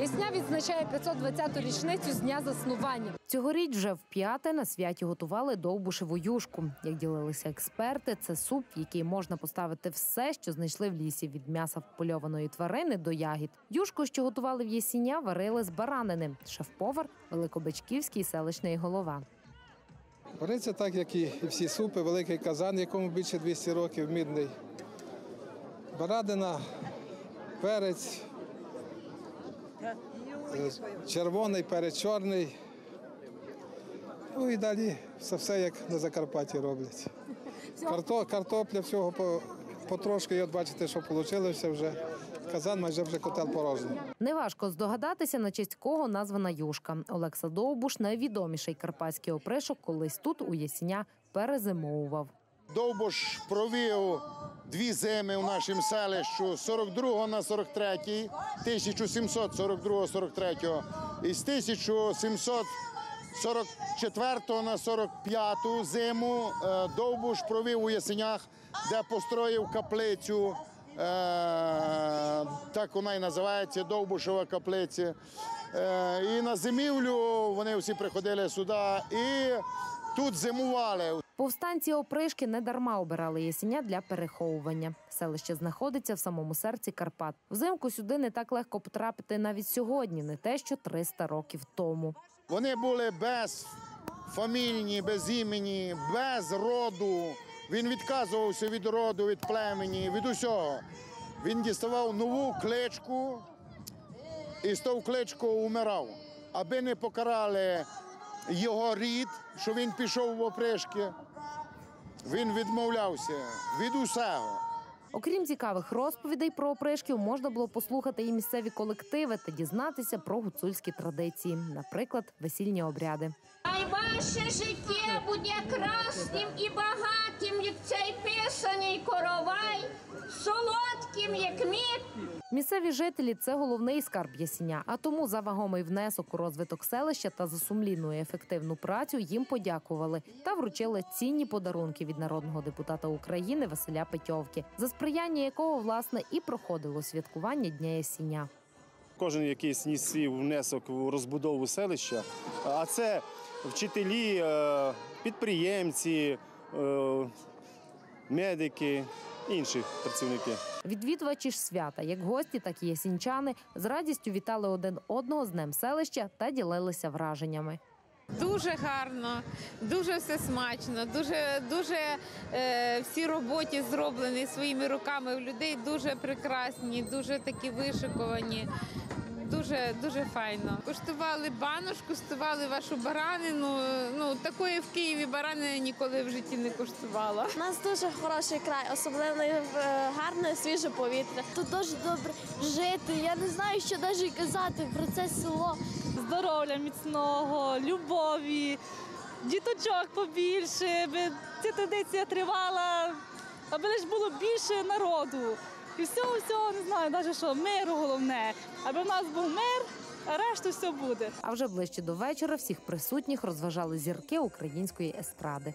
Існя відзначає 520-ту річницю з дня заснування. Цьогоріч вже вп'яте на святі готували довбушеву юшку. Як ділилися експерти, це суп, в який можна поставити все, що знайшли в лісі від м'яса впольованої тварини до ягід. Юшку, що готували в Єсіня, варили з баранини. Шеф-повар Великобичківський селищний голова. Вариться так, як і всі супи, великий казан, якому більше 200 років, мідний. Барадина, перець, червоний, перець чорний. Ну і далі все, все як на Закарпатті роблять. Карто, картопля всього по, потрошки, і от бачите, що вийшло вже. Казан майже вже котел порожній. Неважко здогадатися, на честь кого названа юшка. Олекса Довбуш, найвідоміший карпатський опришок, колись тут у Єсіня перезимовував. Довбуш провів дві зими у нашому селищу з 42 на 43, 1742-43 і з 1744 на 45 зиму е, Довбуш провів у Ясенях, де построїв каплицю. е, Так вона і називається Довбушева каплиця. Е, І на зимівлю вони всі приходили сюди і тут зимували. Повстанці опришки не дарма обирали Єсеня для переховування. Селище знаходиться в самому серці Карпат. Взимку сюди не так легко потрапити навіть сьогодні, не те, що 300 років тому. Вони були без фамільні, без імені, без роду. Він відказувався від роду, від племені, від усього. Він діставав нову кличку і з того кличку умирав. Аби не покарали його рід, що він пішов в опришки, він відмовлявся від усього. Окрім цікавих розповідей про опришків, можна було послухати і місцеві колективи та дізнатися про гуцульські традиції, наприклад, весільні обряди. Хай ваше життя буде красним і багатим, як цей писаний коровай, солодким, як мід. Місцеві жителі це головний скарб Ясіня, а тому за вагомий внесок у розвиток селища та за сумлінну і ефективну працю їм подякували та вручили цінні подарунки від народного депутата України Василя Петьовки, за сприяння якого власне і проходило святкування Дня Ясіня. Кожен якийсь ніс свій внесок у розбудову селища. А це вчителі, е, підприємці, е, медики, інші працівники. Відвідувачі ж свята, як гості, так і ясінчани, з радістю вітали один одного з днем селища та ділилися враженнями. Дуже гарно, дуже все смачно, дуже дуже е, всі роботи зроблені своїми руками в людей дуже прекрасні, дуже такі вишиковані. Дуже дуже файно. Куштували банош, куштували вашу баранину. Ну такої в Києві баранини ніколи в житті не куштувала. У нас дуже хороший край, особливо е, гарне свіже повітря. Тут дуже добре жити. Я не знаю, що навіть казати про це село. Здоров'я міцного, любові, діточок побільше, аби ця традиція тривала, аби лише було більше народу. І всього, всього не знаю, навіть що миру головне, аби в нас був мир, а решту все буде. А вже ближче до вечора всіх присутніх розважали зірки української естради.